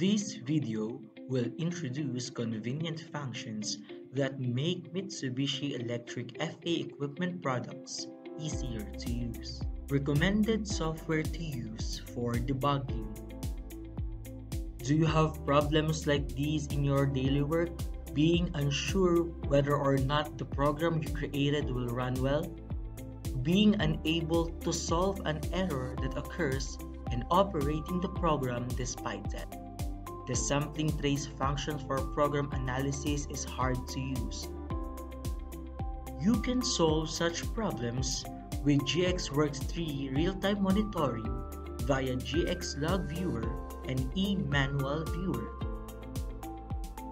This video will introduce convenient functions that make Mitsubishi Electric FA equipment products easier to use. Recommended software to use for debugging. Do you have problems like these in your daily work? Being unsure whether or not the program you created will run well? Being unable to solve an error that occurs and operating the program despite that. The sampling trace function for program analysis is hard to use. You can solve such problems with GXWorks 3 real-time monitoring via GX Log Viewer and eManual Viewer.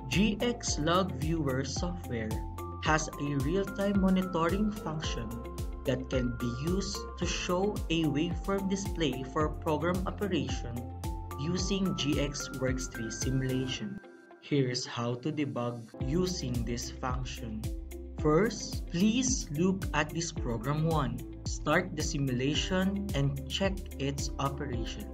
GX Log Viewer software has a real-time monitoring function that can be used to show a waveform display for program operation using GXWorks 3 simulation. Here's how to debug using this function. First, please look at this program 1. Start the simulation and check its operation.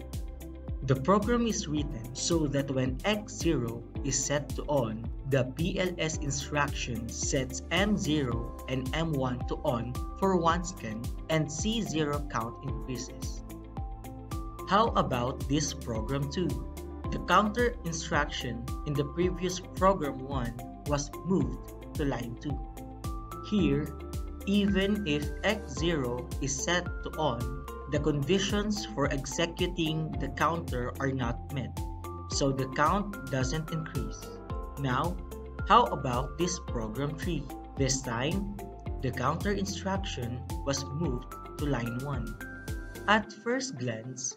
The program is written so that when X0 is set to on, the PLS instruction sets M0 and M1 to on for one scan and C0 count increases. How about this program 2? The counter instruction in the previous program 1 was moved to line 2. Here, even if X0 is set to on, the conditions for executing the counter are not met, so the count doesn't increase. Now, how about this program 3? This time, the counter instruction was moved to line 1. At first glance,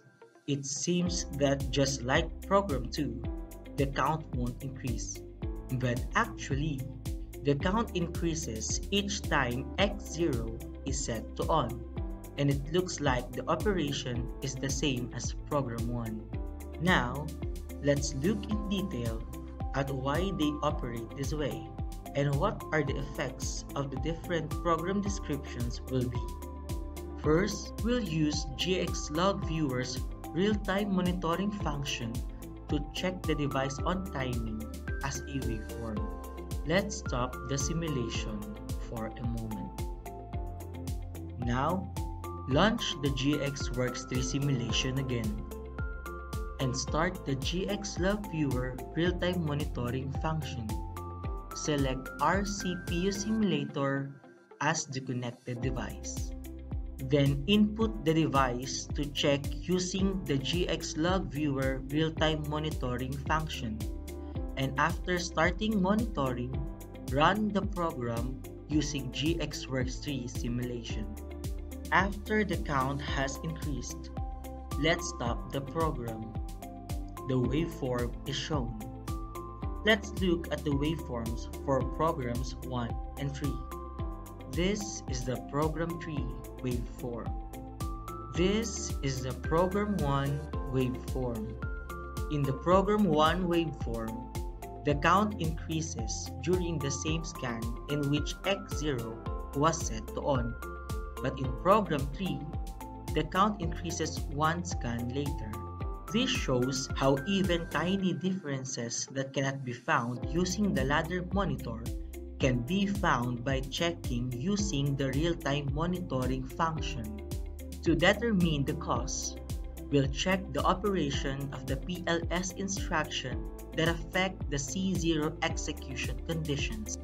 it seems that just like program 2, the count won't increase. But actually, the count increases each time X0 is set to on and it looks like the operation is the same as program 1. Now, let's look in detail at why they operate this way and what are the effects of the different program descriptions will be. First, we'll use GX Log Viewer's real-time monitoring function to check the device on timing as a waveform. Let's stop the simulation for a moment. Now, Launch the GXWorks 3 simulation again and start the GXLog Viewer real-time monitoring function. Select RCPU simulator as the connected device. Then input the device to check using the GXLog Viewer real-time monitoring function. And after starting monitoring, run the program using GXWorks 3 simulation. After the count has increased, let's stop the program. The waveform is shown. Let's look at the waveforms for programs 1 and 3. This is the program 3 waveform. This is the program 1 waveform. In the program 1 waveform, the count increases during the same scan in which X0 was set to on but in program 3, the count increases one scan later. This shows how even tiny differences that cannot be found using the ladder monitor can be found by checking using the real-time monitoring function. To determine the cause, we'll check the operation of the PLS instruction that affect the C0 execution conditions.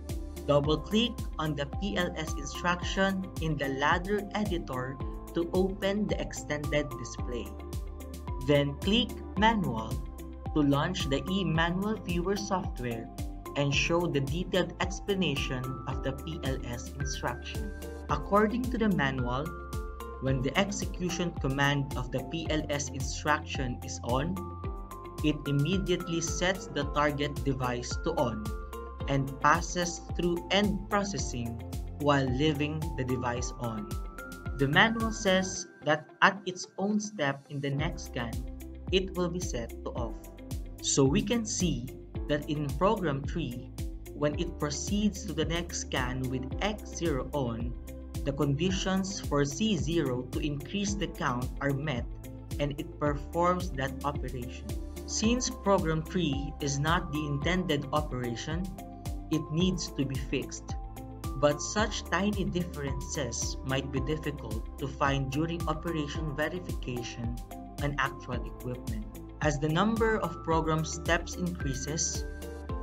Double-click on the PLS instruction in the ladder editor to open the extended display. Then click Manual to launch the eManual Viewer software and show the detailed explanation of the PLS instruction. According to the manual, when the execution command of the PLS instruction is on, it immediately sets the target device to on and passes through end processing while leaving the device on. The manual says that at its own step in the next scan, it will be set to off. So we can see that in program 3, when it proceeds to the next scan with X0 on, the conditions for C0 to increase the count are met and it performs that operation. Since program 3 is not the intended operation, it needs to be fixed. But such tiny differences might be difficult to find during operation verification on actual equipment. As the number of program steps increases,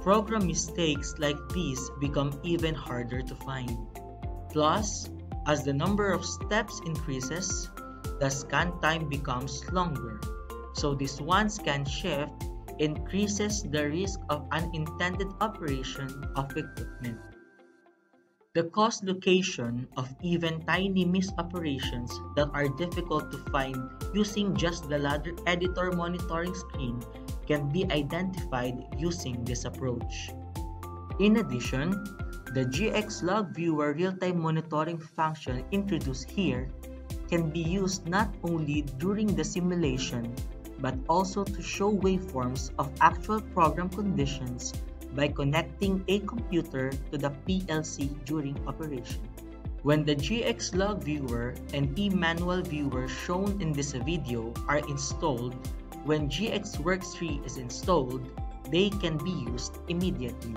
program mistakes like these become even harder to find. Plus, as the number of steps increases, the scan time becomes longer. So this one scan shift increases the risk of unintended operation of equipment. The cause location of even tiny misoperations that are difficult to find using just the ladder editor monitoring screen can be identified using this approach. In addition, the GX Log Viewer real-time monitoring function introduced here can be used not only during the simulation but also to show waveforms of actual program conditions by connecting a computer to the PLC during operation. When the GX Log Viewer and eManual Viewer shown in this video are installed, when GX Works 3 is installed, they can be used immediately.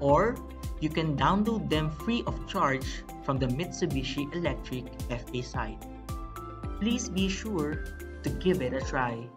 Or, you can download them free of charge from the Mitsubishi Electric FA site. Please be sure to give it a try.